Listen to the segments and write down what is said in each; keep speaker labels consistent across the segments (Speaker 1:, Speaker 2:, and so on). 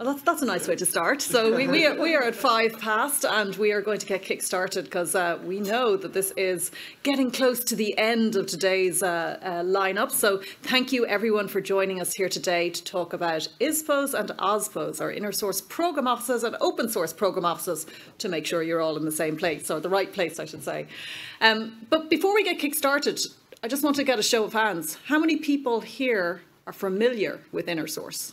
Speaker 1: Well, that's, that's a nice way to start. So we, we, are, we are at five past and we are going to get kick-started because uh, we know that this is getting close to the end of today's uh, uh, lineup. So thank you everyone for joining us here today to talk about ISPOs and OSPOs, our inner source program offices and open source program offices to make sure you're all in the same place or the right place, I should say. Um, but before we get kick-started, I just want to get a show of hands. How many people here are familiar with inner source?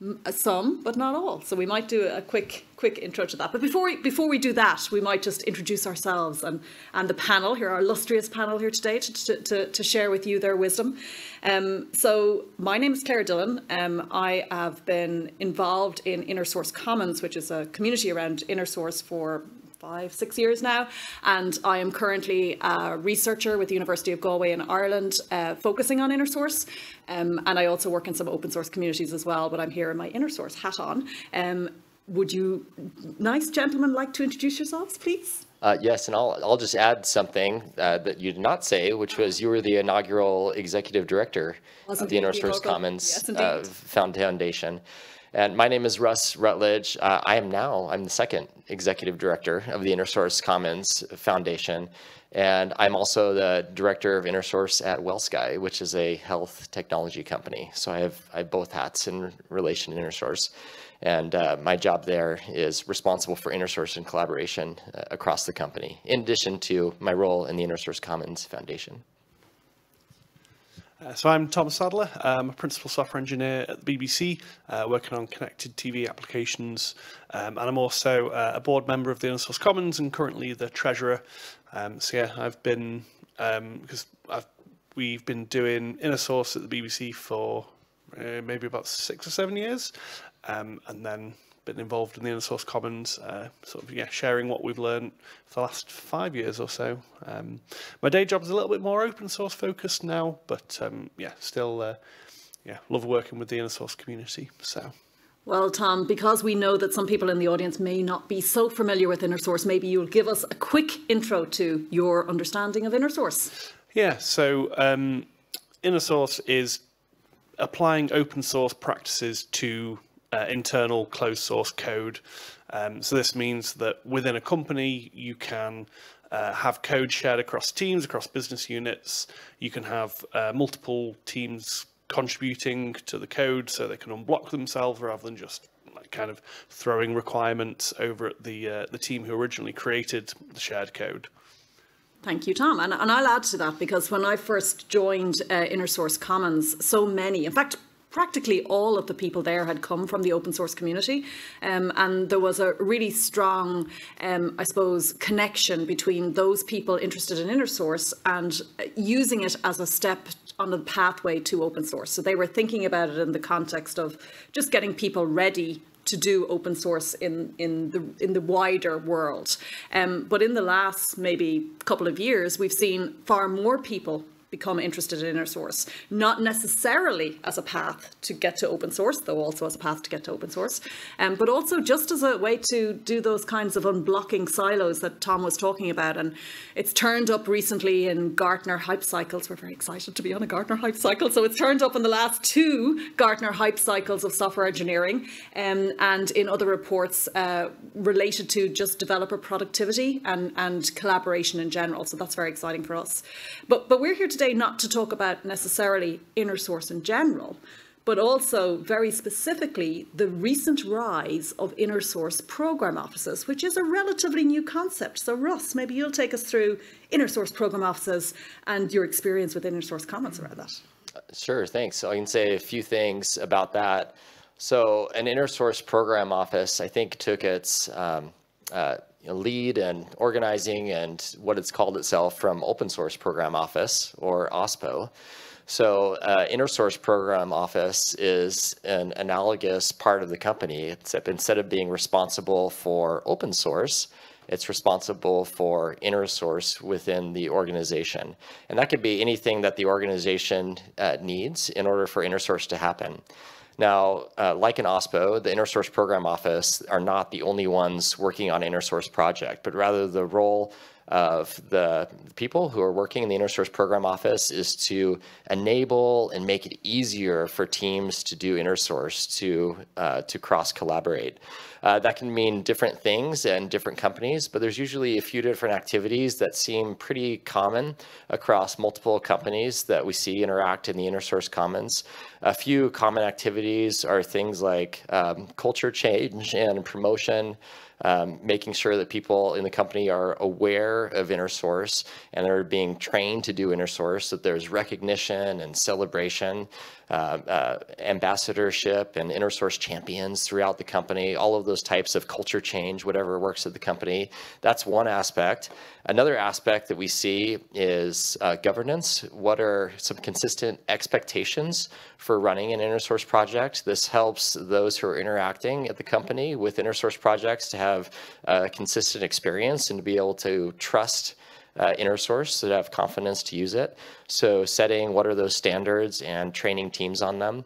Speaker 1: Uh, some, but not all. So we might do a quick quick intro to that. But before we, before we do that, we might just introduce ourselves and, and the panel here, our illustrious panel here today, to, to, to share with you their wisdom. Um, so my name is Clare Dillon. Um, I have been involved in Inner Source Commons, which is a community around Inner Source for five, six years now. And I am currently a researcher with the University of Galway in Ireland, uh, focusing on inner source. Um, and I also work in some open source communities as well, but I'm here in my inner source hat on. Um, would you, nice gentlemen, like to introduce yourselves, please?
Speaker 2: Uh, yes, and I'll, I'll just add something uh, that you did not say, which was you were the inaugural executive director
Speaker 1: Was
Speaker 2: of the Inner Source Commons
Speaker 1: yes,
Speaker 2: uh. Foundation. And my name is Russ Rutledge. Uh, I am now, I'm the second executive director of the InnerSource Commons Foundation. And I'm also the director of InnerSource at WellSky, which is a health technology company. So I have, I have both hats in relation to InnerSource. And uh, my job there is responsible for InnerSource and collaboration uh, across the company, in addition to my role in the InnerSource Commons Foundation.
Speaker 3: Uh, so I'm Thomas Sadler. I'm a principal software engineer at the BBC, uh, working on connected TV applications, um, and I'm also uh, a board member of the Inner Source Commons and currently the treasurer. Um, so yeah, I've been um, because I've we've been doing Inner Source at the BBC for uh, maybe about six or seven years, um, and then been involved in the Inner Source Commons, uh, sort of yeah, sharing what we've learned for the last five years or so. Um, my day job is a little bit more open source focused now, but um, yeah, still uh, yeah, love working with the Inner Source community. So.
Speaker 1: Well, Tom, because we know that some people in the audience may not be so familiar with inner source, maybe you'll give us a quick intro to your understanding of inner source.
Speaker 3: Yeah, so um, Inner Source is applying open source practices to uh, internal closed source code. Um, so this means that within a company, you can uh, have code shared across teams, across business units. You can have uh, multiple teams contributing to the code so they can unblock themselves rather than just like kind of throwing requirements over at the uh, the team who originally created the shared code.
Speaker 1: Thank you, Tom. And, and I'll add to that because when I first joined uh, Inner Source Commons, so many, in fact, practically all of the people there had come from the open source community. Um, and there was a really strong, um, I suppose, connection between those people interested in inner source and using it as a step on the pathway to open source. So they were thinking about it in the context of just getting people ready to do open source in in the in the wider world. Um, but in the last maybe couple of years, we've seen far more people become interested in inner source, not necessarily as a path to get to open source, though also as a path to get to open source, um, but also just as a way to do those kinds of unblocking silos that Tom was talking about. And it's turned up recently in Gartner hype cycles. We're very excited to be on a Gartner hype cycle. So it's turned up in the last two Gartner hype cycles of software engineering um, and in other reports uh, related to just developer productivity and, and collaboration in general. So that's very exciting for us. But, but we're here today not to talk about necessarily inner source in general, but also very specifically the recent rise of inner source program offices, which is a relatively new concept. So Russ, maybe you'll take us through inner source program offices and your experience with inner source Commons around that.
Speaker 2: Sure, thanks. So I can say a few things about that. So an inner source program office, I think, took its um, uh, lead and organizing and what it's called itself from open source program office or OSPO. So uh, inner source program office is an analogous part of the company, except instead of being responsible for open source, it's responsible for inner source within the organization. And that could be anything that the organization uh, needs in order for inner source to happen. Now, uh, like an OSPO, the Inner Source Program Office are not the only ones working on Inner Source project, but rather the role of the people who are working in the InnerSource program office is to enable and make it easier for teams to do InnerSource, to, uh, to cross collaborate. Uh, that can mean different things and different companies, but there's usually a few different activities that seem pretty common across multiple companies that we see interact in the InnerSource Commons. A few common activities are things like um, culture change and promotion, um, making sure that people in the company are aware of InnerSource and are being trained to do InnerSource, that there's recognition and celebration, Uh, uh, ambassadorship and InnerSource champions throughout the company, all of those types of culture change, whatever works at the company. That's one aspect. Another aspect that we see is uh, governance. What are some consistent expectations for running an InnerSource project? This helps those who are interacting at the company with InnerSource projects to have a consistent experience and to be able to trust uh, InnerSource that have confidence to use it. So setting what are those standards and training teams on them.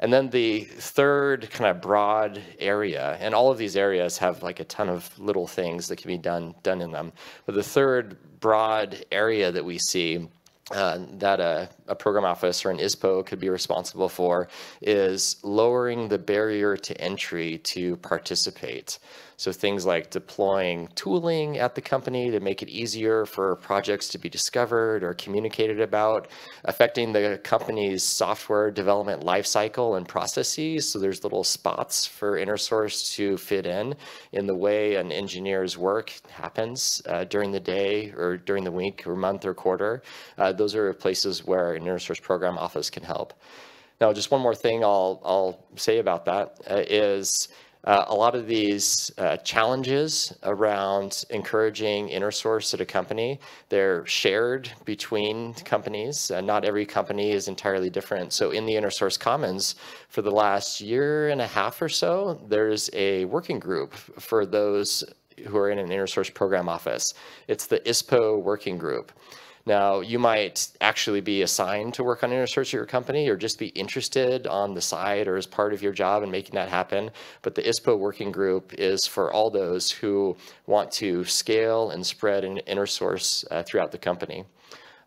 Speaker 2: And then the third kind of broad area, and all of these areas have like a ton of little things that can be done done in them. But the third broad area that we see uh, that a, a, program office or an ISPO could be responsible for is lowering the barrier to entry to participate. So things like deploying tooling at the company to make it easier for projects to be discovered or communicated about, affecting the company's software development lifecycle and processes. So there's little spots for InnerSource to fit in in the way an engineer's work happens uh, during the day or during the week or month or quarter. Uh, those are places where an InnerSource program office can help. Now, just one more thing I'll, I'll say about that uh, is uh, a lot of these uh, challenges around encouraging InnerSource at a company, they're shared between companies. Uh, not every company is entirely different. So in the InnerSource Commons, for the last year and a half or so, there's a working group for those who are in an InnerSource program office. It's the ISPO working group. Now, you might actually be assigned to work on inner InnerSource at your company or just be interested on the side or as part of your job in making that happen. But the ISPO working group is for all those who want to scale and spread an InnerSource uh, throughout the company.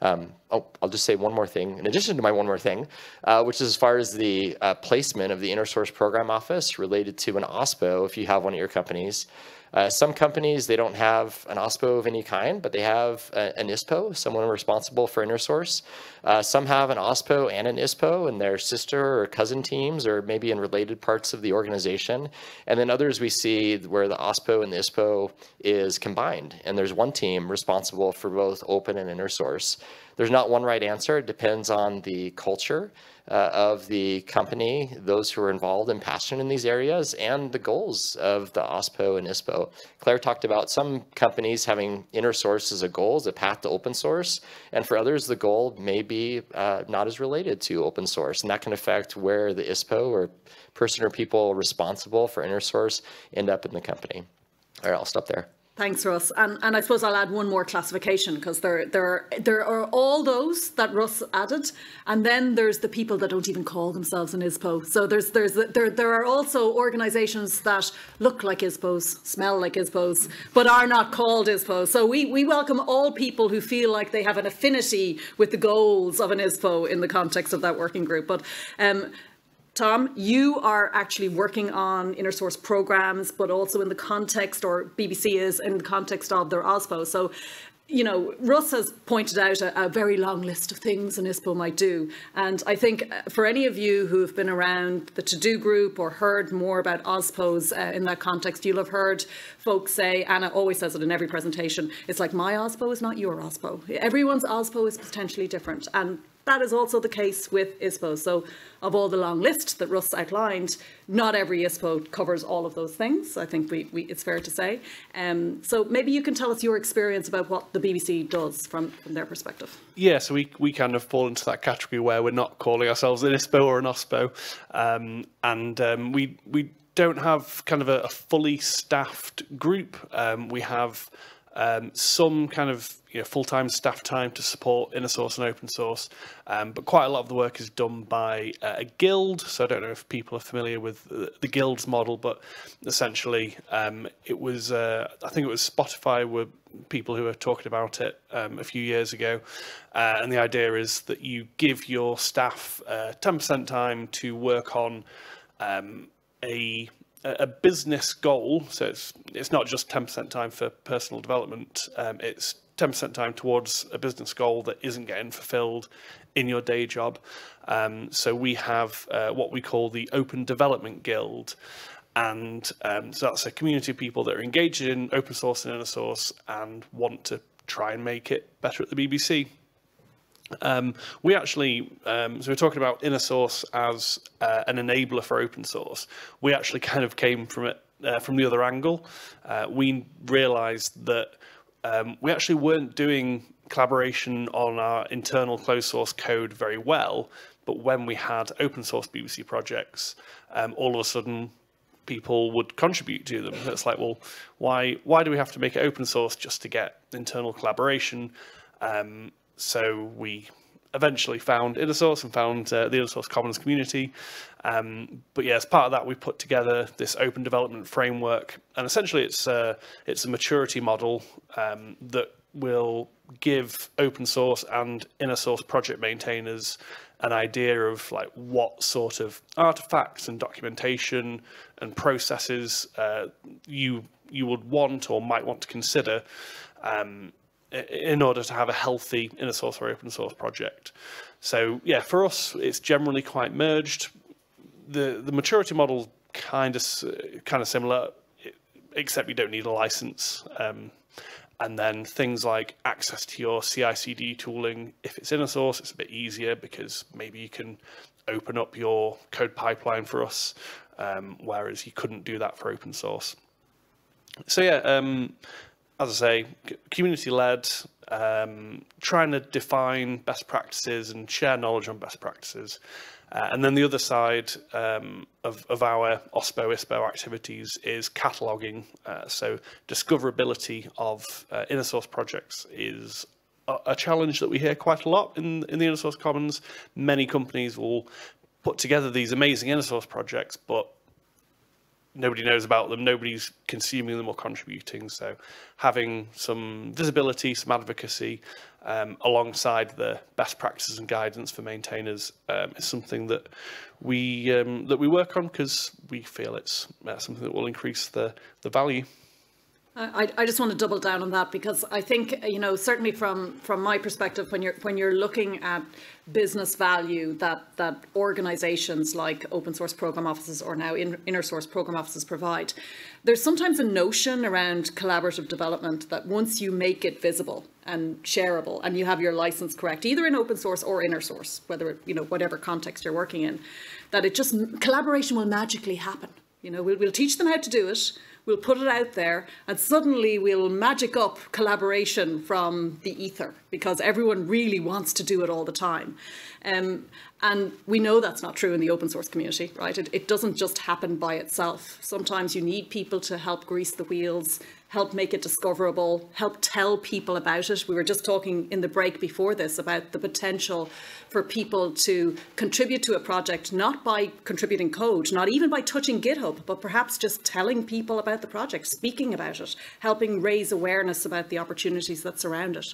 Speaker 2: Um, oh, I'll just say one more thing, in addition to my one more thing, uh, which is as far as the uh, placement of the InnerSource program office related to an OSPO, if you have one of your companies. Uh, some companies, they don't have an OSPO of any kind, but they have a, an ISPO, someone responsible for InnerSource. Uh, some have an OSPO and an ISPO, and their sister or cousin teams, or maybe in related parts of the organization. And then others we see where the OSPO and the ISPO is combined, and there's one team responsible for both open and inner source. There's not one right answer. It depends on the culture uh, of the company, those who are involved and passionate in these areas, and the goals of the OSPO and ISPO. Clare talked about some companies having inner source as a goal, as a path to open source, and for others, the goal may be uh, not as related to open source, and that can affect where the ISPO or person or people responsible for inner source end up in the company. All right, I'll stop there.
Speaker 1: Thanks, Russ. And, and I suppose I'll add one more classification because there, there, are, there are all those that Russ added, and then there's the people that don't even call themselves an ISPO. So there's, there's, there, there are also organisations that look like ISPOs, smell like ISPOs, but are not called ISPOs. So we, we welcome all people who feel like they have an affinity with the goals of an ISPO in the context of that working group. But um, Tom, you are actually working on InnerSource programs, but also in the context, or BBC is in the context of their OSPO. So, you know, Russ has pointed out a, a, very long list of things an ISPO might do. And I think uh, for any of you who have been around the TODO Group or heard more about OSPOs uh, in that context, you'll have heard folks say, Anna always says it in every presentation, it's like my OSPO is not your OSPO. Everyone's OSPO is potentially different. And that is also the case with ISPO. So of all the long list that Russ outlined, not every ISPO covers all of those things. I think we, we it's fair to say. Um, so maybe you can tell us your experience about what the BBC does from, from their perspective.
Speaker 3: Yeah, so we, we kind of fall into that category where we're not calling ourselves an ISPO or an OSPO. Um, and um, we, we don't have kind of a, a fully staffed group. Um, we have um, some kind of you know, full-time staff time to support inner source and open source, um, but quite a lot of the work is done by uh, a guild. So I don't know if people are familiar with the, the guilds model, but essentially um, it was, uh, I think it was Spotify were people who were talking about it um, a few years ago. Uh, and the idea is that you give your staff 10% uh, time to work on um, a a business goal, so it's it's not just 10% time for personal development, um, it's 10% time towards a business goal that isn't getting fulfilled in your day job. Um, so we have uh, what we call the Open Development Guild, and um, so that's a community of people that are engaged in open source and inner source and want to try and make it better at the BBC. Um, we actually, um, so we're talking about inner source as uh, an enabler for open source. We actually kind of came from it uh, from the other angle. Uh, we realized that um, we actually weren't doing collaboration on our internal closed source code very well, but when we had open source BBC projects, um, all of a sudden people would contribute to them. It's like, well, why why do we have to make it open source just to get internal collaboration? Um, so we eventually found InnerSource and found uh, the InnerSource Commons community. Um, but yeah, as part of that, we put together this open development framework, and essentially it's uh, it's a maturity model um, that will give open source and inner source project maintainers an idea of like what sort of artifacts and documentation and processes uh, you you would want or might want to consider um, in order to have a healthy inner source or open source project. So yeah, for us, it's generally quite merged. The the maturity model kind of kind of similar, except you don't need a license. Um, and then things like access to your CI/CD tooling. If it's inner source, it's a bit easier because maybe you can open up your code pipeline for us, um, whereas you couldn't do that for open source. So yeah, um, as I say, community led, um, trying to define best practices and share knowledge on best practices. Uh, and then the other side um, of, of our OSPO, ISPO activities is cataloging. Uh, so discoverability of uh, inner source projects is a, a, challenge that we hear quite a lot in, in the inner source commons. Many companies will put together these amazing inner source projects, but nobody knows about them, nobody's consuming them or contributing. So having some visibility, some advocacy um, alongside the best practices and guidance for maintainers um, is something that we um, that we work on because we feel it's uh, something that will increase the, the value.
Speaker 1: I, I just want to double down on that because I think you know certainly from from my perspective when you're when you're looking at business value that that organizations like open source program offices or now in, inner source program offices provide there's sometimes a notion around collaborative development that once you make it visible and shareable and you have your license correct either in open source or inner source whether you know whatever context you're working in that it just collaboration will magically happen. You know we'll, we'll teach them how to do it we'll put it out there, and suddenly we'll magic up collaboration from the ether because everyone really wants to do it all the time. Um, and we know that's not true in the open source community, right? It, it doesn't just happen by itself. Sometimes you need people to help grease the wheels, help make it discoverable, help tell people about it. We were just talking in the break before this about the potential for people to contribute to a project, not by contributing code, not even by touching GitHub, but perhaps just telling people about the project, speaking about it, helping raise awareness about the opportunities that surround it.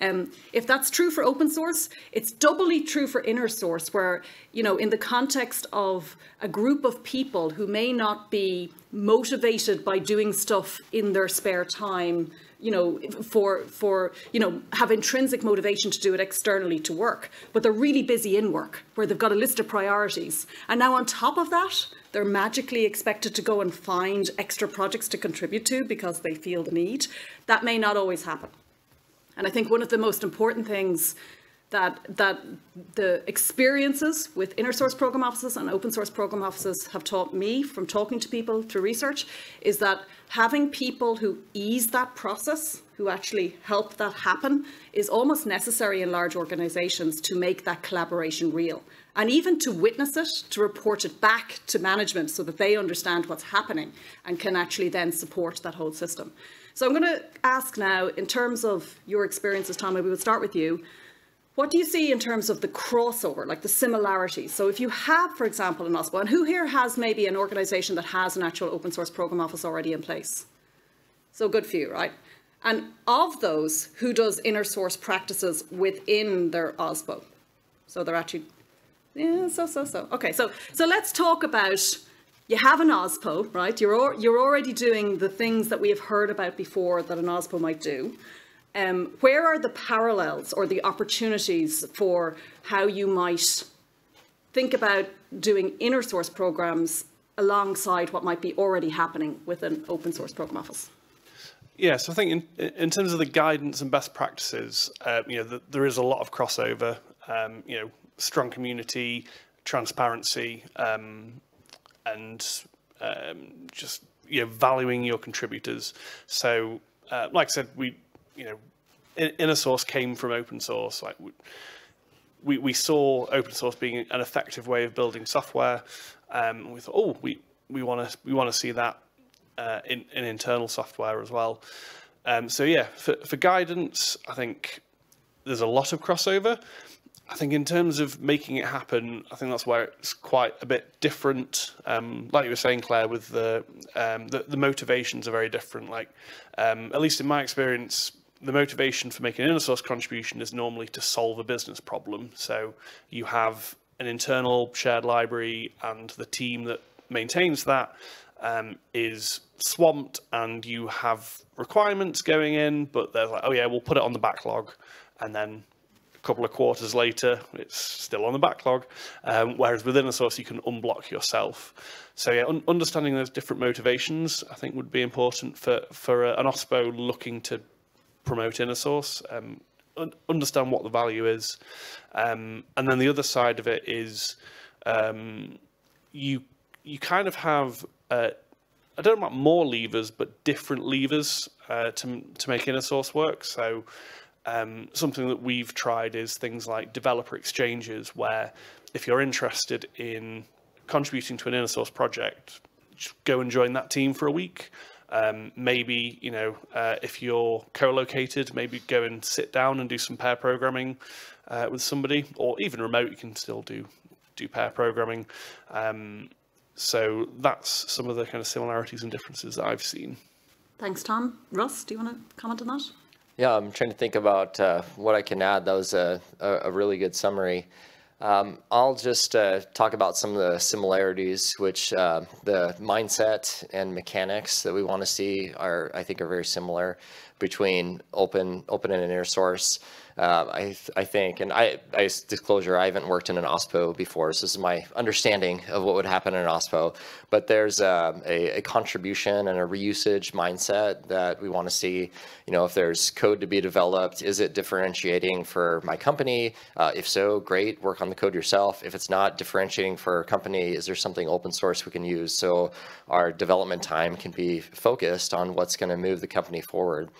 Speaker 1: Um, if that's true for open source, it's doubly true for inner source, where, you know, in the context of a group of people who may not be motivated by doing stuff in their spare time you know for for you know have intrinsic motivation to do it externally to work. But they're really busy in work where they've got a list of priorities. And now on top of that they're magically expected to go and find extra projects to contribute to because they feel the need. That may not always happen. And i think one of the most important things that that the experiences with inner source program offices and open source program offices have taught me from talking to people through research is that having people who ease that process, who actually help that happen, is almost necessary in large organizations to make that collaboration real and even to witness it, to report it back to management so that they understand what's happening and can actually then support that whole system. So I'm going to ask now, in terms of your experiences, Tom, we would start with you. What do you see in terms of the crossover, like the similarities? So if you have, for example, an OSPO, and who here has maybe an organisation that has an actual open source program office already in place? So good for you, right? And of those, who does inner source practices within their OSPO? So they're actually, yeah, so, so, so. Okay, so, so let's talk about, you have an OSPO, right? You're, you're already doing the things that we have heard about before that an OSPO might do. Um, where are the parallels or the opportunities for how you might think about doing inner source programs alongside what might be already happening with an open source program office?
Speaker 3: Yeah, so I think in, in terms of the guidance and best practices, uh, you know, the, there is a lot of crossover. Um, you know, strong community, transparency, um, and um, just you know valuing your contributors. So, uh, like I said, we you know, inner source came from open source. Like we we saw open source being an effective way of building software. Um, we thought, oh, we we want to we want to see that uh, in, in internal software as well. Um, so yeah, for, for guidance, I think there's a lot of crossover. I think in terms of making it happen, I think that's where it's quite a bit different. Um, like you were saying, Clare, with the, um, the, the motivations are very different. Like, um, at least in my experience, the motivation for making an inner source contribution is normally to solve a business problem. So you have an internal shared library, and the team that maintains that um, is swamped, and you have requirements going in, but they're like, oh yeah, we'll put it on the backlog, and then a couple of quarters later, it's still on the backlog. Um, whereas within a source, you can unblock yourself. So yeah, un understanding those different motivations, I think, would be important for for an OSPO looking to promote inner source, um, un understand what the value is. Um, and then the other side of it is um, you you kind of have uh, I don't know about more levers, but different levers uh, to to make inner source work. So um, something that we've tried is things like developer exchanges, where if you're interested in contributing to an inner source project, just go and join that team for a week. Um, maybe, you know, uh, if you're co-located, maybe go and sit down and do some pair programming uh, with somebody, or even remote, you can still do do pair programming. Um, so that's some of the kind of similarities and differences that I've seen.
Speaker 1: Thanks, Tom. Russ, do you want to comment on that?
Speaker 2: Yeah, I'm trying to think about uh, what I can add. That was a, a, a really good summary. Um, I'll just uh, talk about some of the similarities, which uh, the mindset and mechanics that we want to see are, I think, are very similar between open, open and inner source. Uh, I, th I think, and I, I, disclosure, I haven't worked in an OSPO before, so this is my understanding of what would happen in an OSPO. But there's a, a, a contribution and a reusage mindset that we want to see. You know, if there's code to be developed, is it differentiating for my company? Uh, if so, great, work on the code yourself. If it's not differentiating for a company, is there something open source we can use so our development time can be focused on what's going to move the company forward?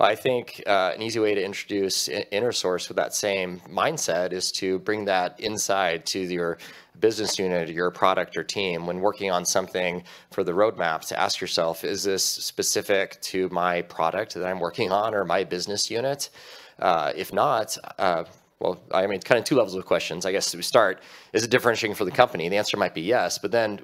Speaker 2: Well, I think uh, an easy way to introduce inner source with that same mindset is to bring that inside to your business unit, your product or team when working on something for the roadmap to ask yourself, is this specific to my product that I'm working on or my business unit? Uh, if not, uh, well, I mean, it's kind of two levels of questions. I guess we start, is it differentiating for the company? The answer might be yes, but then,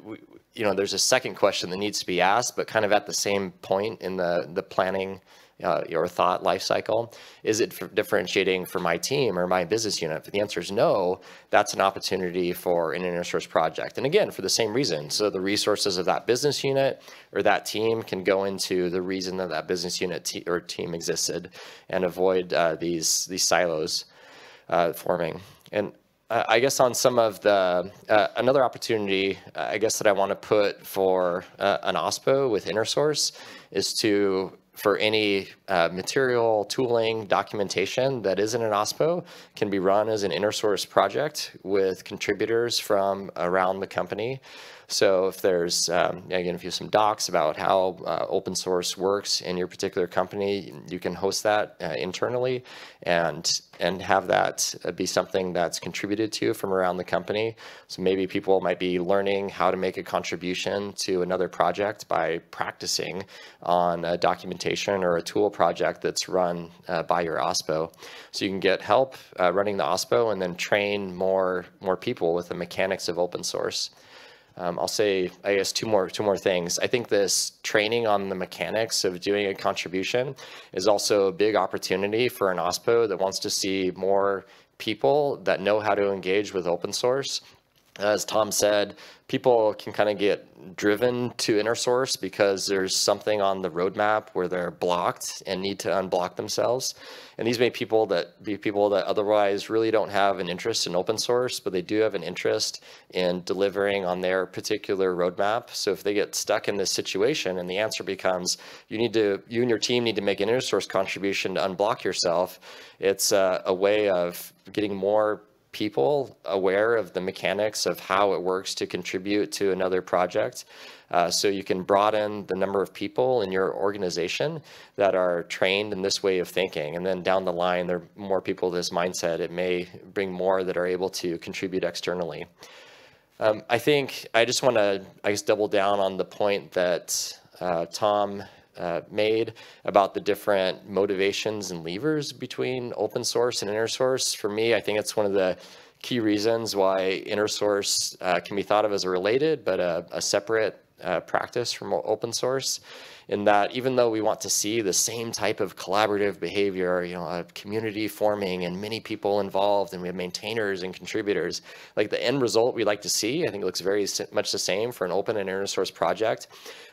Speaker 2: you know, there's a second question that needs to be asked, but kind of at the same point in the, the planning uh, your thought life cycle? Is it for differentiating for my team or my business unit? If the answer is no, that's an opportunity for an inner source project. And again, for the same reason. So the resources of that business unit or that team can go into the reason that that business unit or team existed and avoid uh, these, these silos uh, forming. And I guess on some of the, uh, another opportunity, uh, I guess that I want to put for uh, an OSPO with InnerSource is to for any uh, material, tooling, documentation that isn't an OSPO can be run as an inner source project with contributors from around the company. So if there's, um, again, if you have some docs about how uh, open source works in your particular company, you can host that uh, internally and and have that uh, be something that's contributed to from around the company. So maybe people might be learning how to make a contribution to another project by practicing on a documentation or a tool project that's run uh, by your OSPO. So you can get help uh, running the OSPO and then train more more people with the mechanics of open source. Um, I'll say, I guess, two more two more things. I think this training on the mechanics of doing a contribution is also a big opportunity for an OSPO that wants to see more people that know how to engage with open source. As Tom said, people can kind of get driven to inner source because there's something on the roadmap where they're blocked and need to unblock themselves. And these may people that be people that otherwise really don't have an interest in open source, but they do have an interest in delivering on their particular roadmap. So if they get stuck in this situation and the answer becomes you need to you and your team need to make an inner source contribution to unblock yourself, it's a, a way of getting more people aware of the mechanics of how it works to contribute to another project. Uh, so you can broaden the number of people in your organization that are trained in this way of thinking. And then down the line, there are more people with this mindset. It may bring more that are able to contribute externally. Um, I think I just want to, I guess, double down on the point that uh, Tom uh, made about the different motivations and levers between open source and inner source. For me, I think it's one of the key reasons why inner source uh, can be thought of as a related but a, a separate uh, practice from open source in that even though we want to see the same type of collaborative behavior, you know, a community forming and many people involved and we have maintainers and contributors, like the end result we like to see, I think it looks very much the same for an open and inner source project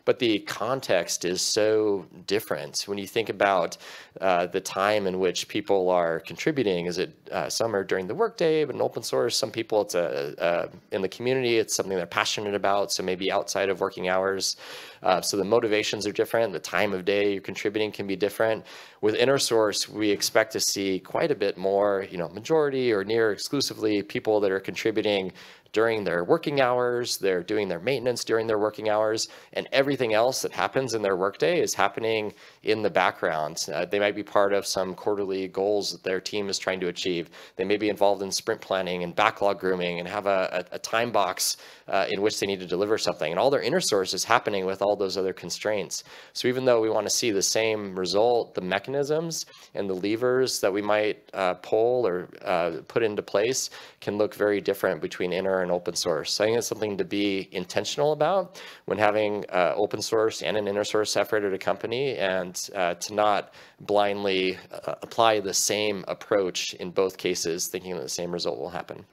Speaker 2: but the context is so different. When you think about uh, the time in which people are contributing, is it uh, some are during the workday, but in open source, some people it's a, a, in the community, it's something they're passionate about, so maybe outside of working hours. Uh, so the motivations are different, the time of day you're contributing can be different. With inner source, we expect to see quite a bit more, you know, majority or near exclusively people that are contributing during their working hours, they're doing their maintenance during their working hours, and everything else that happens in their workday is happening in the background. Uh, they might be part of some quarterly goals that their team is trying to achieve. They may be involved in sprint planning and backlog grooming and have a, a, a time box uh, in which they need to deliver something. And all their inner source is happening with all those other constraints. So even though we want to see the same result, the mechanisms and the levers that we might uh, pull or uh, put into place can look very different between inner and open source. So I think it's something to be intentional about when having uh, open source and an inner source effort at a company and uh, to not blindly uh, apply the same approach in both cases, thinking that the same result will happen.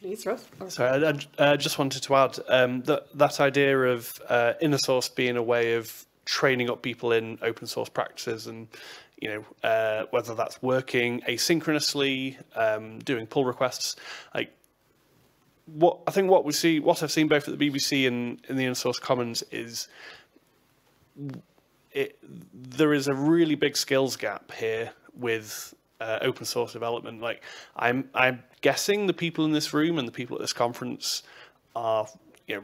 Speaker 1: Please, Russ.
Speaker 3: Sorry, I, I just wanted to add um, that that idea of uh, inner source being a way of training up people in open source practices and you know uh, whether that's working asynchronously, um, doing pull requests, like what I think what we see, what I've seen both at the BBC and in the inner source commons is it, there is a really big skills gap here with uh, open source development. Like I'm, I'm guessing the people in this room and the people at this conference are, you know,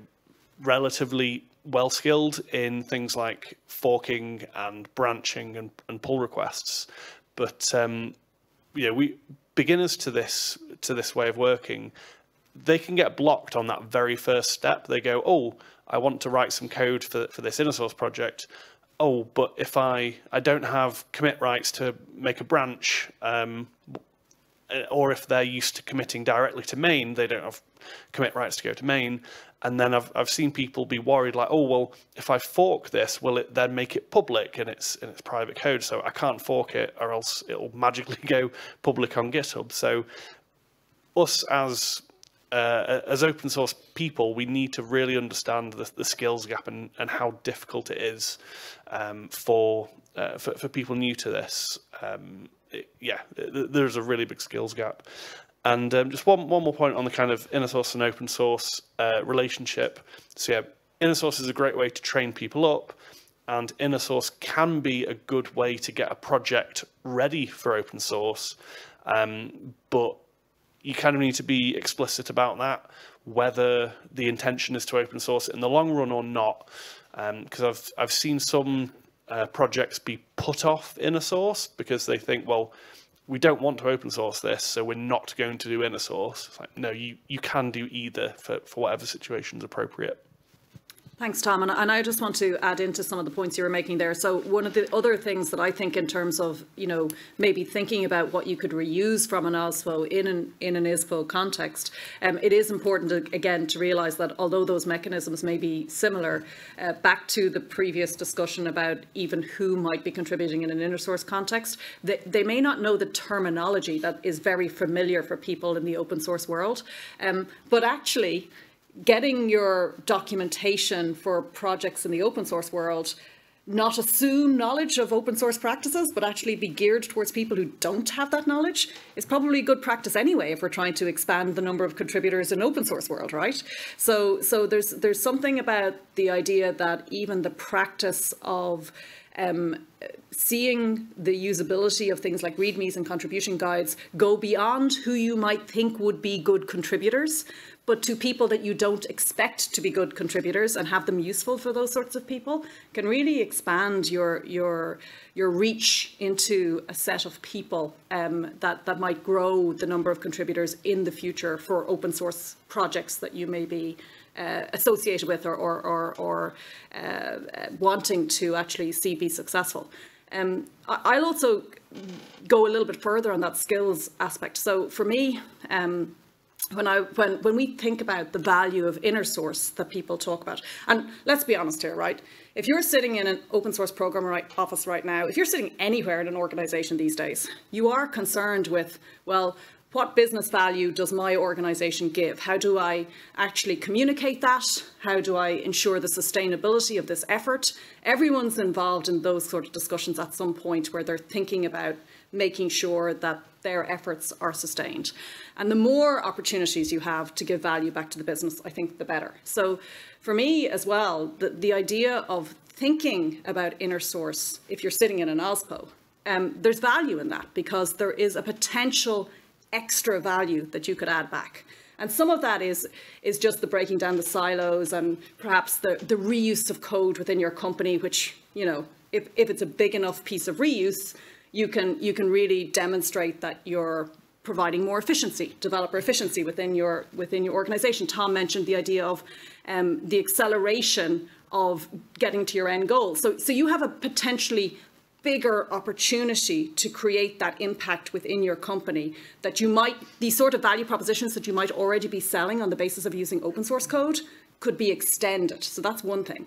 Speaker 3: relatively well skilled in things like forking and branching and, and pull requests. But um, we beginners to this to this way of working, they can get blocked on that very first step. They go, "Oh, I want to write some code for for this inner source project." oh, but if I, I don't have commit rights to make a branch, um, or if they're used to committing directly to main, they don't have commit rights to go to main. And then I've, I've seen people be worried like, oh, well, if I fork this, will it then make it public and it's, in its private code? So I can't fork it or else it'll magically go public on GitHub. So us as uh, as open source people, we need to really understand the, the skills gap and, and how difficult it is um, for, uh, for, for people new to this. Um, it, yeah, there's a really big skills gap. And um, just one, one more point on the kind of inner source and open source uh, relationship. So yeah, inner source is a great way to train people up and inner source can be a good way to get a project ready for open source. Um, but you kind of need to be explicit about that, whether the intention is to open source it in the long run or not. Because um, I've I've seen some uh, projects be put off inner source because they think, well, we don't want to open source this, so we're not going to do inner source. It's like, no, you, you can do either for, for whatever situation is appropriate.
Speaker 1: Thanks, Tom. And, and I just want to add into some of the points you were making there. So one of the other things that I think in terms of, you know, maybe thinking about what you could reuse from an OSPO in an, in an ISPO context, um, it is important, to, again, to realise that although those mechanisms may be similar, uh, back to the previous discussion about even who might be contributing in an inner source context, they, they may not know the terminology that is very familiar for people in the open source world. Um, but actually, getting your documentation for projects in the open source world not assume knowledge of open source practices, but actually be geared towards people who don't have that knowledge is probably good practice anyway if we're trying to expand the number of contributors in open source world, right? So, so there's there's something about the idea that even the practice of um, seeing the usability of things like READMEs and contribution guides go beyond who you might think would be good contributors but to people that you don't expect to be good contributors and have them useful for those sorts of people can really expand your your your reach into a set of people um, that that might grow the number of contributors in the future for open source projects that you may be uh, associated with or or, or, or uh, wanting to actually see be successful. Um, I'll also go a little bit further on that skills aspect. So for me. Um, when I when when we think about the value of inner source that people talk about, and let's be honest here, right? If you're sitting in an open source program right, office right now, if you're sitting anywhere in an organization these days, you are concerned with, well, what business value does my organization give? How do I actually communicate that? How do I ensure the sustainability of this effort? Everyone's involved in those sort of discussions at some point where they're thinking about making sure that their efforts are sustained. And the more opportunities you have to give value back to the business, I think the better. So for me as well, the, the idea of thinking about inner source, if you're sitting in an OSPO, um, there's value in that because there is a potential extra value that you could add back. And some of that is, is just the breaking down the silos and perhaps the, the reuse of code within your company, which, you know, if, if it's a big enough piece of reuse, you can, you can really demonstrate that you're providing more efficiency, developer efficiency within your, within your organization. Tom mentioned the idea of um, the acceleration of getting to your end goal. So, so you have a potentially bigger opportunity to create that impact within your company that you might, these sort of value propositions that you might already be selling on the basis of using open source code could be extended. So that's one thing.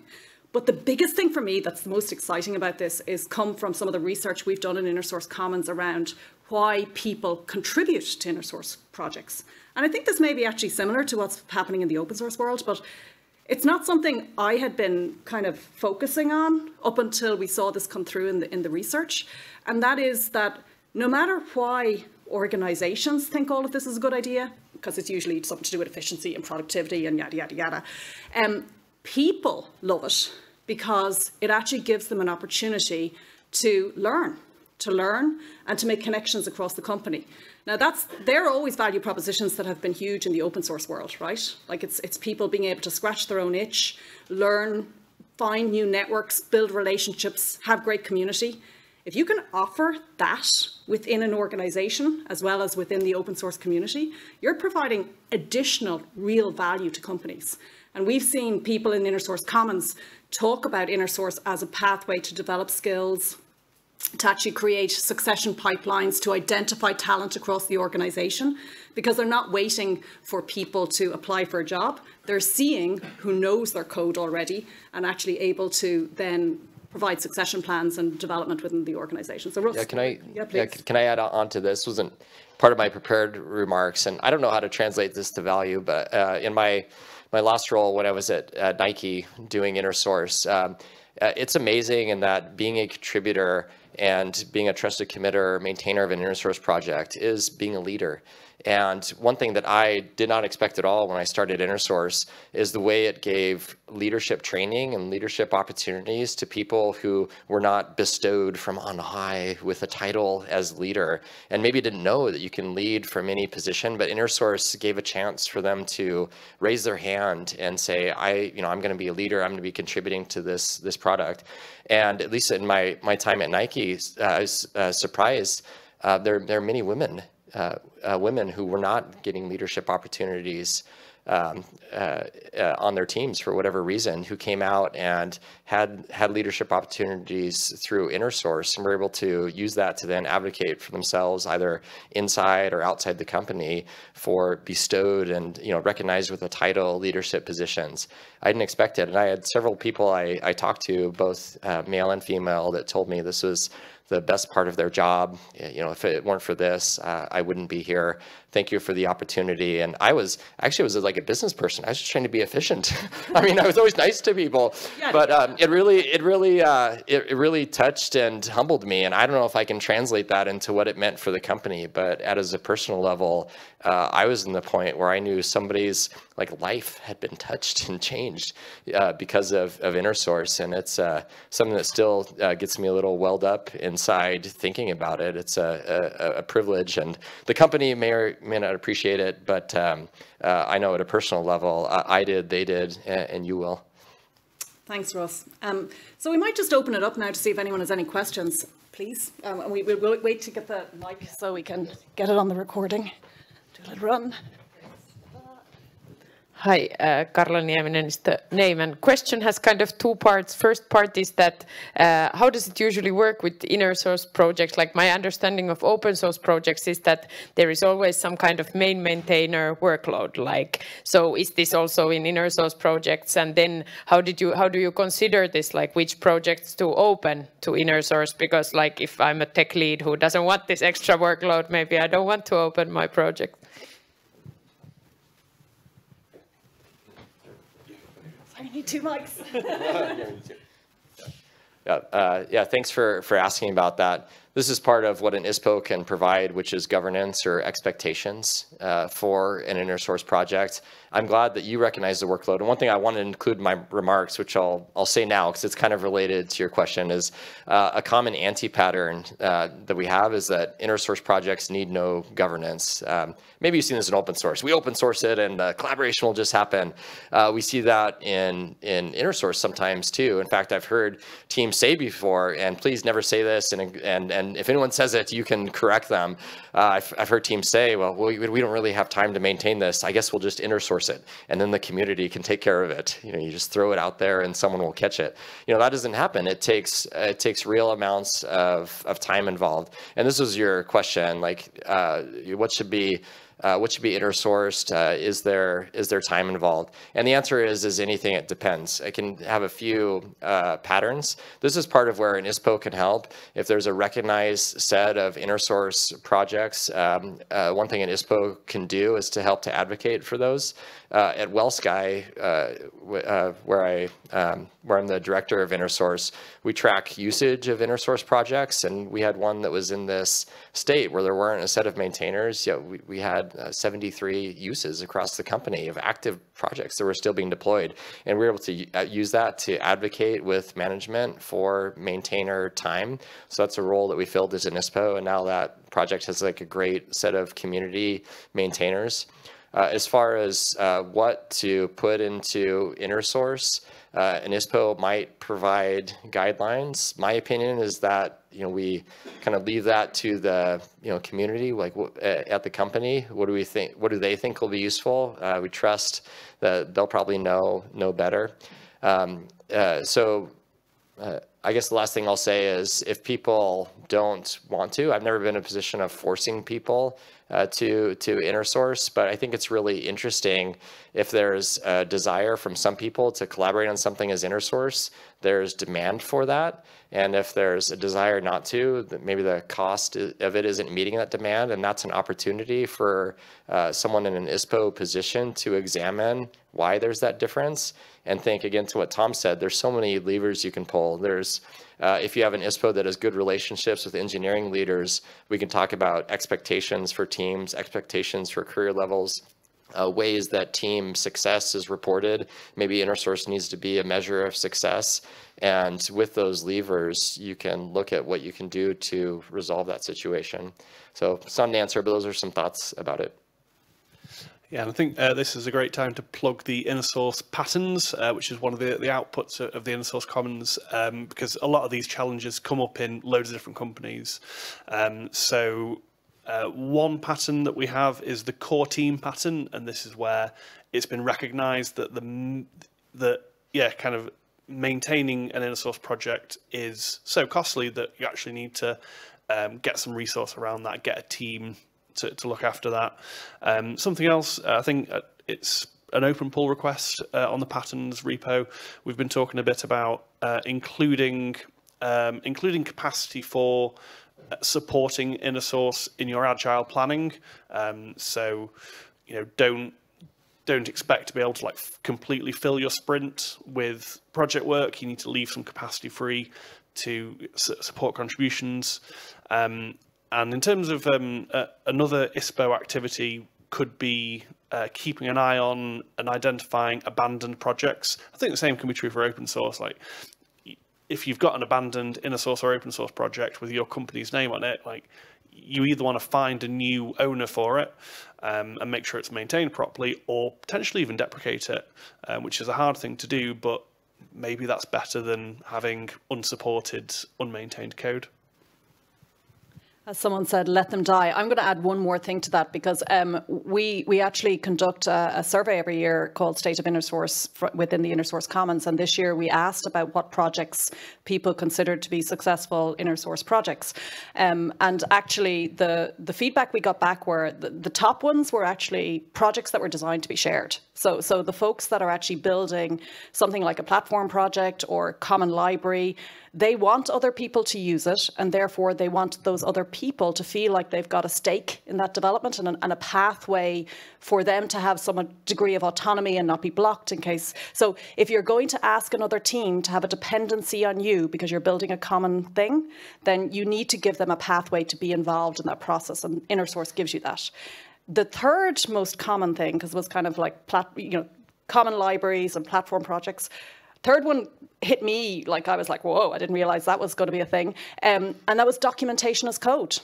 Speaker 1: But the biggest thing for me that's the most exciting about this is come from some of the research we've done in Inner Source Commons around why people contribute to inner source projects. And I think this may be actually similar to what's happening in the open source world, but it's not something I had been kind of focusing on up until we saw this come through in the, in the research. And that is that no matter why organizations think all of this is a good idea, because it's usually something to do with efficiency and productivity and yada, yada, yada, um, people love it because it actually gives them an opportunity to learn, to learn and to make connections across the company. Now that's there are always value propositions that have been huge in the open source world, right? Like it's it's people being able to scratch their own itch, learn, find new networks, build relationships, have great community. If you can offer that within an organization as well as within the open source community, you're providing additional real value to companies. And we've seen people in Inner Source Commons talk about Inner Source as a pathway to develop skills, to actually create succession pipelines to identify talent across the organization because they're not waiting for people to apply for a job. They're seeing who knows their code already and actually able to then provide succession plans and development within the organization. So,
Speaker 2: Russ, yeah, can I yeah, yeah, can I add on to this? Wasn't part of my prepared remarks, and I don't know how to translate this to value, but uh, in my my last role when I was at, at Nike doing inner source, um, uh, it's amazing in that being a contributor and being a trusted committer, maintainer of an inner source project is being a leader. And one thing that I did not expect at all when I started InnerSource is the way it gave leadership training and leadership opportunities to people who were not bestowed from on high with a title as leader and maybe didn't know that you can lead from any position, but InnerSource gave a chance for them to raise their hand and say, I, you know, I'm going to be a leader. I'm going to be contributing to this, this product. And at least in my, my time at Nike, uh, I was uh, surprised. Uh, there, there are many women women who were not getting leadership opportunities um, uh, uh, on their teams for whatever reason, who came out and had had leadership opportunities through InnerSource and were able to use that to then advocate for themselves, either inside or outside the company, for bestowed and you know recognized with a title leadership positions. I didn't expect it, and I had several people I, I talked to, both uh, male and female, that told me this was the best part of their job. You know, if it weren't for this, uh, I wouldn't be here. Thank you for the opportunity. And I was actually I was like a business person. I was just trying to be efficient. I mean, I was always nice to people, yeah, but um, it really, it really, uh, it, it, really touched and humbled me. And I don't know if I can translate that into what it meant for the company. But at as a personal level, uh, I was in the point where I knew somebody's like life had been touched and changed uh, because of, of InnerSource. And it's uh, something that still uh, gets me a little welled up inside thinking about it. It's a, a, a privilege and the company may or may not appreciate it, but um, uh, I know at a personal level, I, I did, they did, and, and, you will.
Speaker 1: Thanks, Russ. Um, so we might just open it up now to see if anyone has any questions, please. Um, we, will wait to get the mic so we can get it on the recording. Do a little run.
Speaker 4: Hi, uh, Karla Nieminen is the name. And question has kind of two parts. First part is that uh, how does it usually work with inner source projects? Like my understanding of open source projects is that there is always some kind of main maintainer workload. Like, so is this also in inner source projects? And then how did you how do you consider this? Like which projects to open to inner source? Because like if I'm a tech lead who doesn't want this extra workload, maybe I don't want to open my project.
Speaker 1: Need two mics.
Speaker 2: yeah, uh, yeah, thanks for, for asking about that. This is part of what an ISPO can provide, which is governance or expectations uh, for an inner source project. I'm glad that you recognize the workload. And one thing I want to include in my remarks, which I'll, I'll say now because it's kind of related to your question, is uh, a common anti-pattern uh, that we have is that inner source projects need no governance. Um, maybe you've seen this in open source. We open source it and uh, collaboration will just happen. Uh, we see that in, in inner source sometimes too. In fact, I've heard teams say before, and please never say this, and, and, and if anyone says it, you can correct them. Uh, I've, I've heard teams say, well, we, we don't really have time to maintain this. I guess we'll just inner source it. And then the community can take care of it. You know you just throw it out there and someone will catch it. You know that doesn't happen. It takes it takes real amounts of, of time involved. And this was your question like uh, what should be uh, what should be inner-sourced? Uh, is there is there time involved? And the answer is is anything. It depends. It can have a few uh, patterns. This is part of where an ISPO can help. If there's a recognized set of inner-source projects, um, uh, one thing an ISPO can do is to help to advocate for those uh, at WellSky, uh, where I um, where I'm the director of InnerSource, we track usage of InnerSource projects, and we had one that was in this state where there weren't a set of maintainers. Yeah, we, we had uh, 73 uses across the company of active projects that were still being deployed, and we were able to uh, use that to advocate with management for maintainer time. So that's a role that we filled as an ISPO, and now that project has like a great set of community maintainers. Uh, as far as uh, what to put into inner source, uh, an ISPO might provide guidelines. My opinion is that you know we kind of leave that to the you know community, like at the company. What do we think? What do they think will be useful? Uh, we trust that they'll probably know know better. Um, uh, so. Uh, I guess the last thing I'll say is if people don't want to, I've never been in a position of forcing people uh, to to inner source. But I think it's really interesting if there's a desire from some people to collaborate on something as inner source. There's demand for that, and if there's a desire not to, maybe the cost of it isn't meeting that demand, and that's an opportunity for uh, someone in an ISPO position to examine why there's that difference and think again to what Tom said. There's so many levers you can pull. There's uh, if you have an ISPO that has good relationships with engineering leaders, we can talk about expectations for teams, expectations for career levels, uh, ways that team success is reported. Maybe InnerSource needs to be a measure of success. And with those levers, you can look at what you can do to resolve that situation. So it's not an answer, but those are some thoughts about it.
Speaker 3: Yeah, and I think uh, this is a great time to plug the InnerSource patterns, uh, which is one of the, the outputs of the InnerSource Commons, um, because a lot of these challenges come up in loads of different companies. Um, so uh, one pattern that we have is the core team pattern, and this is where it's been recognised that the that yeah, kind of maintaining an InnerSource project is so costly that you actually need to um, get some resource around that, get a team to, to look after that. Um, something else, uh, I think uh, it's an open pull request uh, on the patterns repo. We've been talking a bit about uh, including um, including capacity for uh, supporting InnerSource in your agile planning. Um, so, you know, don't don't expect to be able to like completely fill your sprint with project work. You need to leave some capacity free to support contributions. Um, and in terms of um, uh, another ISPO activity could be uh, keeping an eye on and identifying abandoned projects. I think the same can be true for open source. Like if you've got an abandoned inner source or open source project with your company's name on it, like you either want to find a new owner for it um, and make sure it's maintained properly, or potentially even deprecate it, um, which is a hard thing to do, but maybe that's better than having unsupported, unmaintained code.
Speaker 1: As someone said, let them die. I'm going to add one more thing to that because um, we we actually conduct a, a, survey every year called State of InnerSource within the Inner Source Commons, and this year we asked about what projects people considered to be successful Inner Source projects. Um, and actually, the the feedback we got back were the, the top ones were actually projects that were designed to be shared. So so the folks that are actually building something like a platform project or common library they want other people to use it, and therefore they want those other people to feel like they've got a stake in that development and, and a pathway for them to have some degree of autonomy and not be blocked in case. So if you're going to ask another team to have a dependency on you because you're building a common thing, then you need to give them a pathway to be involved in that process, and InnerSource gives you that. The third most common thing, because it was kind of like, plat, you know, common libraries and platform projects, Third one hit me like I was like, whoa, I didn't realize that was going to be a thing. Um, and that was documentation as code.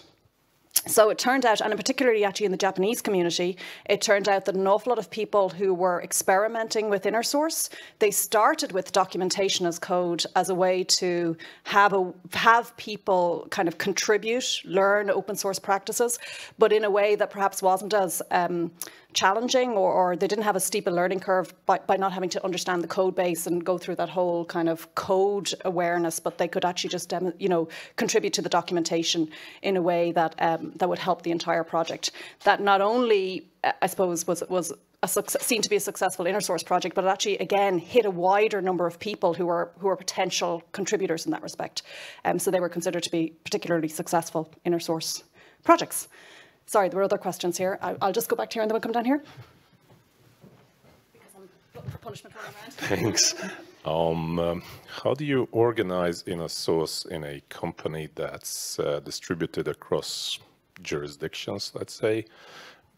Speaker 1: So it turned out, and particularly actually in the Japanese community, it turned out that an awful lot of people who were experimenting with inner source, they started with documentation as code as a way to have a have people kind of contribute, learn open source practices, but in a way that perhaps wasn't as um, challenging or, or, they didn't have a steeper learning curve by, by not having to understand the code base and go through that whole kind of code awareness, but they could actually just, you know, contribute to the documentation in a way that um, that would help the entire project. That not only, I suppose, was was a seen to be a successful inner source project, but it actually again hit a wider number of people who are who are potential contributors in that respect. Um, so they were considered to be particularly successful inner source projects. Sorry, there were other questions here. I, will just go back to here and then we'll come down here.
Speaker 5: Thanks. Um, um, how do you organize inner source in a company that's uh, distributed across jurisdictions, let's say,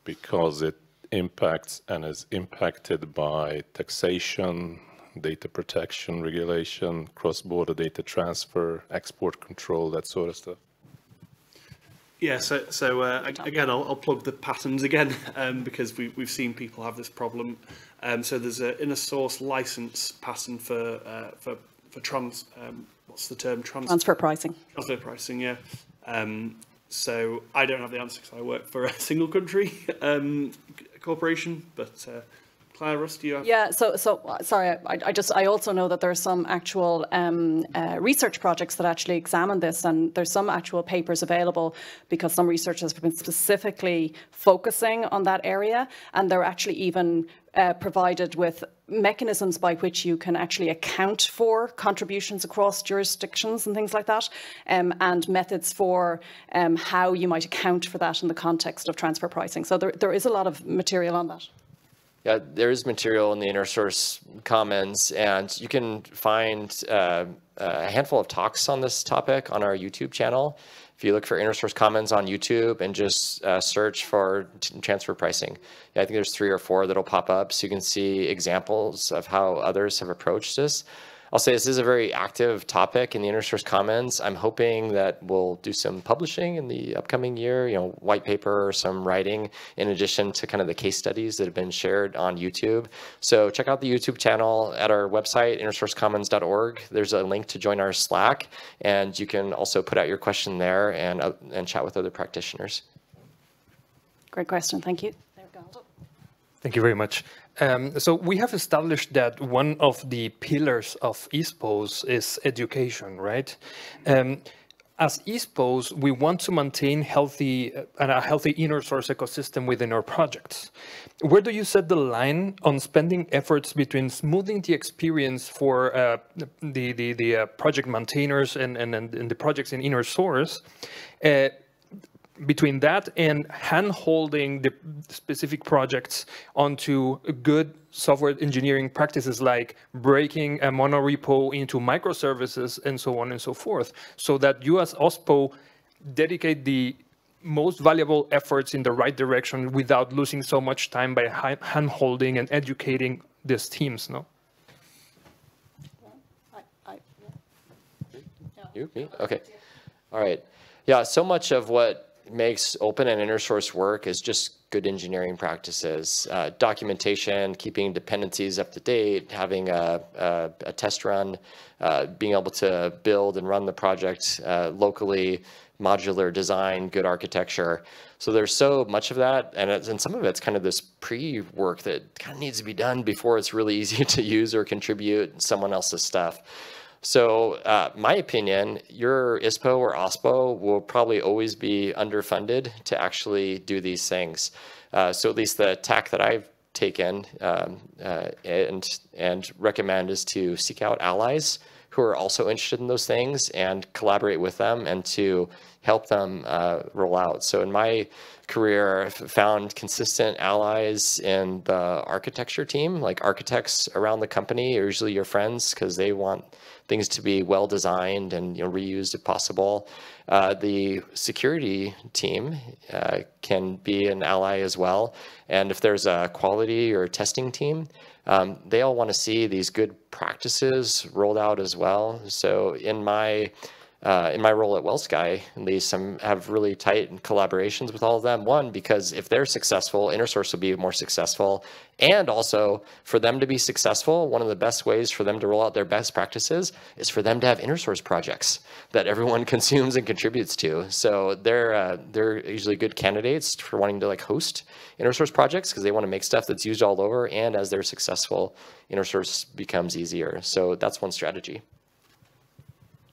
Speaker 5: because it impacts and is impacted by taxation, data protection regulation, cross-border data transfer, export control, that sort of stuff?
Speaker 3: Yeah, so, so uh, again, I'll, I'll, plug the patterns again um, because we, we've seen people have this problem. Um, so there's an inner source license pattern for uh, for for trans. Um, what's the term?
Speaker 1: Trans transfer pricing.
Speaker 3: Transfer pricing, yeah. Um, so I don't have the answer because I work for a single country um, corporation, but uh, Have?
Speaker 1: Yeah, so so sorry, I, I just I also know that there are some actual um, uh, research projects that actually examine this, and there's some actual papers available because some researchers have been specifically focusing on that area, and they're actually even uh, provided with mechanisms by which you can actually account for contributions across jurisdictions and things like that, um, and methods for um, how you might account for that in the context of transfer pricing. So there, there is a lot of material on that.
Speaker 2: Yeah, there is material in the InnerSource Commons, and you can find uh, a handful of talks on this topic on our YouTube channel. If you look for InnerSource Commons on YouTube and just uh, search for transfer pricing, yeah, I think there's three or four that'll pop up, so you can see examples of how others have approached this. I'll say this is a very active topic in the InnerSource Commons. I'm hoping that we'll do some publishing in the upcoming year, you know, white paper or some writing in addition to kind of the case studies that have been shared on YouTube. So check out the YouTube channel at our website, innersourcecommons.org. There's a link to join our Slack, and you can also put out your question there and, uh, and chat with other practitioners.
Speaker 1: Great question. Thank you.
Speaker 6: Thank you very much. Um, so we have established that one of the pillars of ISPOs is education, right? Um, as ISPOs, we want to maintain healthy uh, a healthy inner source ecosystem within our projects. Where do you set the line on spending efforts between smoothing the experience for uh, the the, the uh, project maintainers and, and, and the projects in inner source, uh, between that and hand-holding the specific projects onto good software engineering practices like breaking a monorepo into microservices and so on and so forth, so that you as OSPO dedicate the most valuable efforts in the right direction without losing so much time by hand-holding and educating these teams, no?
Speaker 2: You, me? Okay. All right. Yeah, so much of what makes open and inner source work is just good engineering practices, uh, documentation, keeping dependencies up to date, having a, a, a test run, uh, being able to build and run the project uh, locally, modular design, good architecture. So there's so much of that, and, and some of it's kind of this pre-work that kind of needs to be done before it's really easy to use or contribute someone else's stuff. So uh, my opinion, your ISPO or OSPO will probably always be underfunded to actually do these things. Uh, so at least the tack that I've taken um, uh, and, and recommend is to seek out allies who are also interested in those things and collaborate with them and to help them uh, roll out. So in my career, I've found consistent allies in the architecture team, like architects around the company are usually your friends because they want things to be well designed and you know, reused if possible. Uh, the security team uh, can be an ally as well. And if there's a quality or testing team, um, they all want to see these good practices rolled out as well. So in my uh, in my role at WellSky, at least, I have really tight collaborations with all of them. One, because if they're successful, InnerSource will be more successful. And also, for them to be successful, one of the best ways for them to roll out their best practices is for them to have InnerSource projects that everyone consumes and contributes to. So they're uh, they're usually good candidates for wanting to like host InnerSource projects because they want to make stuff that's used all over. And as they're successful, InnerSource becomes easier. So that's one strategy.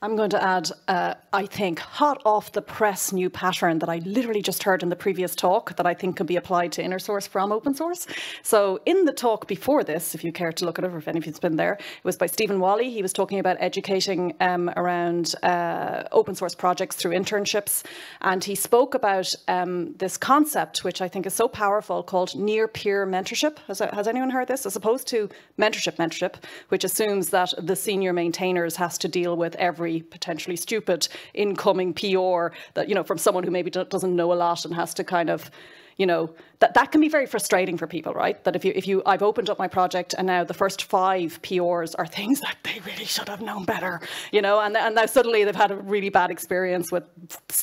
Speaker 1: I'm going to add, uh, I think, hot off the press new pattern that I literally just heard in the previous talk that I think could be applied to inner source from open source. So in the talk before this, if you care to look at it, or if any of you's been there, it was by Stephen Walli. He was talking about educating um, around uh, open source projects through internships. And he spoke about um, this concept, which I think is so powerful, called near peer mentorship. Has, has anyone heard this? As opposed to mentorship mentorship, which assumes that the senior maintainers has to deal with every very potentially stupid incoming PR that, you know, from someone who maybe doesn't know a lot and has to kind of, you know, that, that can be very frustrating for people, right? That if you, if you, I've opened up my project and now the first five PRs are things that they really should have known better, you know, and, and now suddenly they've had a really bad experience with,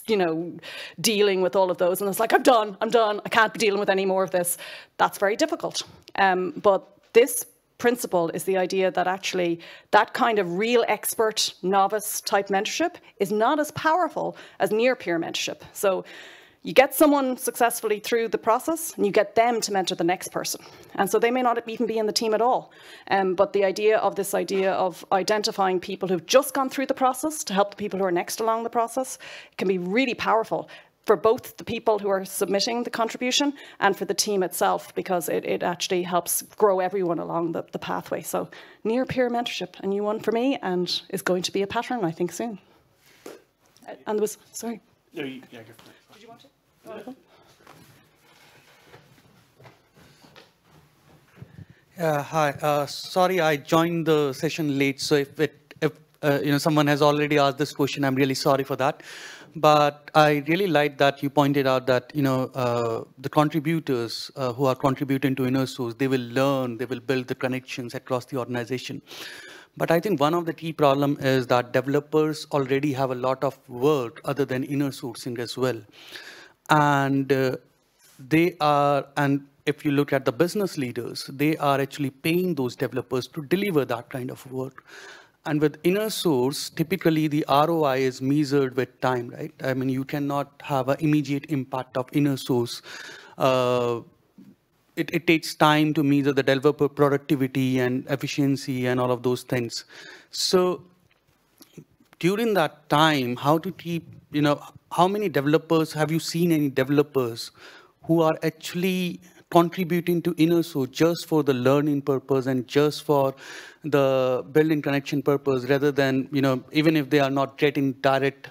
Speaker 1: you know, dealing with all of those. And it's like, I'm done, I'm done, I can't be dealing with any more of this. That's very difficult. Um, but this principle is the idea that actually that kind of real expert novice type mentorship is not as powerful as near peer mentorship. So you get someone successfully through the process and you get them to mentor the next person. And so they may not even be in the team at all. Um, but the idea of this idea of identifying people who've just gone through the process to help the people who are next along the process can be really powerful for both the people who are submitting the contribution and for the team itself because it, it actually helps grow everyone along the, the pathway. So near peer mentorship, a new one for me and is going to be a pattern, I think, soon. And there was, sorry.
Speaker 3: No, you, yeah, go
Speaker 1: for it. Did you want to?
Speaker 7: Uh, hi, uh, sorry I joined the session late, so if it, if uh, you know someone has already asked this question, I'm really sorry for that. But I really like that you pointed out that you know uh, the contributors uh, who are contributing to inner source, they will learn, they will build the connections across the organization. But I think one of the key problem is that developers already have a lot of work other than inner sourcing as well. And uh, they are, and if you look at the business leaders, they are actually paying those developers to deliver that kind of work. And with inner source, typically the ROI is measured with time, right? I mean, you cannot have an immediate impact of inner source. Uh, it, it takes time to measure the developer productivity and efficiency and all of those things. So during that time, how to keep, you know, how many developers, have you seen any developers who are actually contributing to inner source just for the learning purpose and just for the building connection purpose rather than, you know, even if they are not getting direct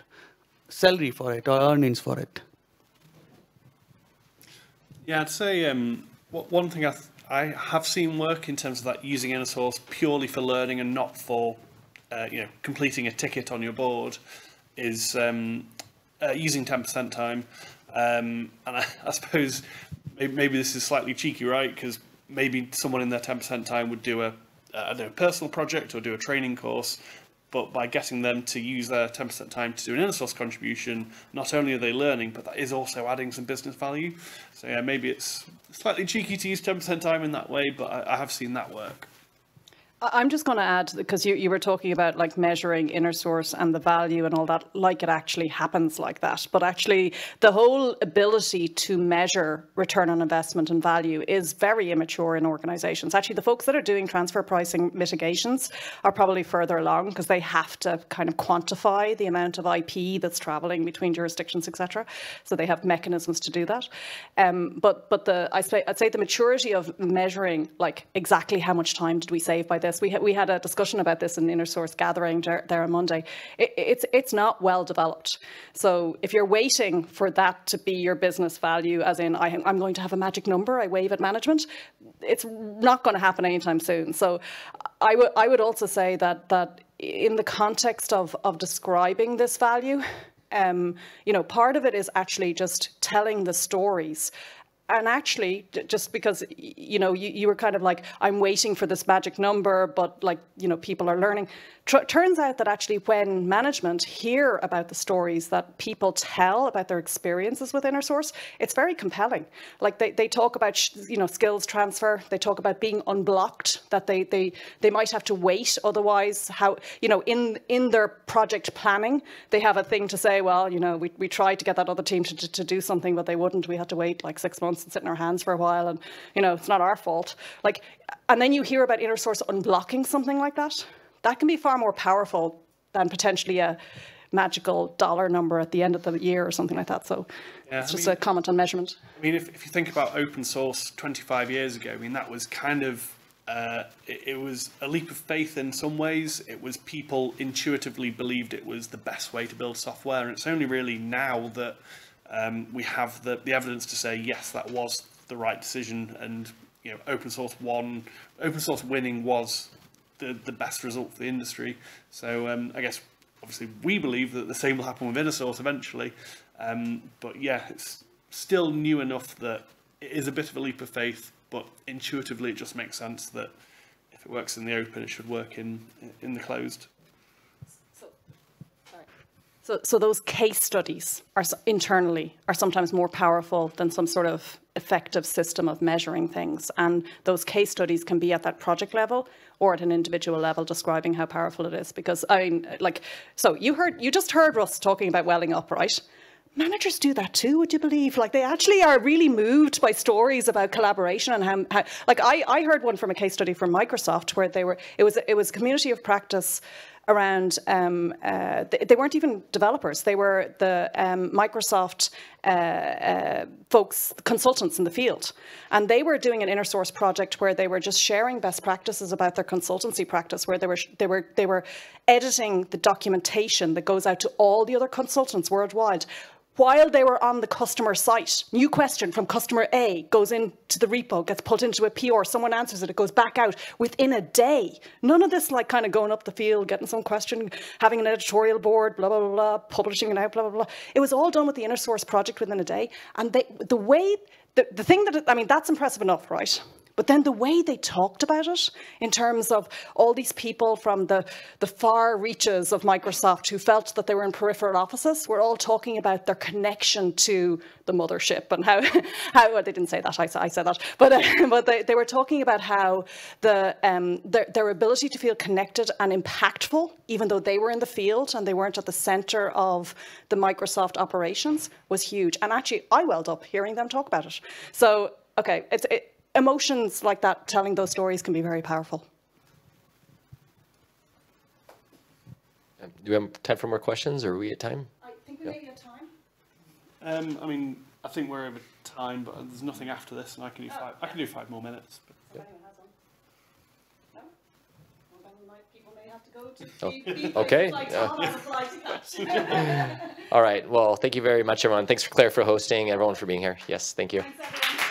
Speaker 7: salary for it or earnings for it?
Speaker 3: Yeah, I'd say um, one thing I, I have seen work in terms of that using inner source purely for learning and not for uh, you know completing a ticket on your board is um, uh, using 10% time. Um, and I, I suppose maybe, this is slightly cheeky, right? Because maybe someone in their 10% time would do a, a personal project or do a training course but by getting them to use their 10% time to do an inner source contribution, not only are they learning, but that is also adding some business value. So yeah, maybe it's slightly cheeky to use 10% time in that way, but I, I have seen that work.
Speaker 1: I'm just going to add, because you, you were talking about like measuring inner source and the value and all that, like it actually happens like that. But actually, the whole ability to measure return on investment and value is very immature in organizations. Actually, the folks that are doing transfer pricing mitigations are probably further along because they have to kind of quantify the amount of IP that's traveling between jurisdictions, etc. So they have mechanisms to do that. Um, but but the I I'd say the maturity of measuring like exactly how much time did we save by this this. We, ha we had a discussion about this in the inner source gathering there on Monday. It, it's, it's not well developed. So if you're waiting for that to be your business value, as in I, I'm going to have a magic number I wave at management, it's not going to happen anytime soon. So I, I would also say that, that in the context of, of describing this value, um, you know, part of it is actually just telling the stories and actually just because you know you, you were kind of like i'm waiting for this magic number but like you know people are learning turns out that actually when management hear about the stories that people tell about their experiences with inner source it's very compelling. Like they, they talk about you know skills transfer. They talk about being unblocked that they they they might have to wait otherwise. How you know in in their project planning they have a thing to say well you know we, we tried to get that other team to, to, to do something but they wouldn't. We had to wait like six months and sit in our hands for a while and you know it's not our fault. Like and then you hear about inner source unblocking something like that that can be far more powerful than potentially a magical dollar number at the end of the year or something like that. So yeah, it's I just mean, a comment on measurement.
Speaker 3: I mean, if, if you think about open source 25 years ago, I mean, that was kind of, uh, it, it, was a leap of faith in some ways. It was people intuitively believed it was the best way to build software. And it's only really now that um, we have the, the evidence to say, yes, that was the right decision. And, you know, open source one, open source winning was the, the best result for the industry. So um, I guess obviously we believe that the same will happen with source eventually. Um, but yeah, it's still new enough that it is a bit of a leap of faith, but intuitively it just makes sense that if it works in the open, it should work in in the closed.
Speaker 1: So, so those case studies are internally are sometimes more powerful than some sort of effective system of measuring things. And those case studies can be at that project level or at an individual level describing how powerful it is. Because I mean, like, so you heard, you just heard Russ talking about welling up, right? managers do that too would you believe like they actually are really moved by stories about collaboration and how, how, like I, I heard one from a case study from microsoft where they were it was it was community of practice around, um, uh, they, they, weren't even developers, they were the um, Microsoft uh, uh, folks, consultants in the field. And they were doing an inner source project where they were just sharing best practices about their consultancy practice, where they were, they were, they were editing the documentation that goes out to all the other consultants worldwide while they were on the customer site. New question from customer A goes into the repo, gets pulled into a PR, someone answers it, it goes back out within a day. None of this like kind of going up the field, getting some question, having an editorial board, blah, blah, blah, blah, publishing it out, blah, blah, blah. It was all done with the inner source project within a day. And they, the way, the, the thing that, I mean, that's impressive enough, right? But then the way they talked about it, in terms of all these people from the, the far reaches of Microsoft who felt that they were in peripheral offices, were all talking about their connection to the mothership and how, how well, they didn't say that, I, I said that, but, uh, but they, they were talking about how the, um, their, their ability to feel connected and impactful, even though they were in the field and they weren't at the center of the Microsoft operations, was huge. And actually, I welled up hearing them talk about it. So, okay, it's, it, emotions like that, telling those stories can be very powerful.
Speaker 2: Um, Do we have time for more questions, or are we at time?
Speaker 1: I think we may be at time.
Speaker 3: Um, I mean, I think we're over time, but there's nothing after this, and I can do five. I can do five more minutes. But.
Speaker 1: No? Well, then we might, people may have to go to
Speaker 2: Oh,
Speaker 1: be- be
Speaker 2: okay,
Speaker 1: like
Speaker 2: yeah.
Speaker 1: Tom on the flight to catch.
Speaker 2: All right. Well, thank you very much, everyone. Thanks for Clare for hosting, everyone for being here. Yes, thank you.
Speaker 1: Thanks, everyone.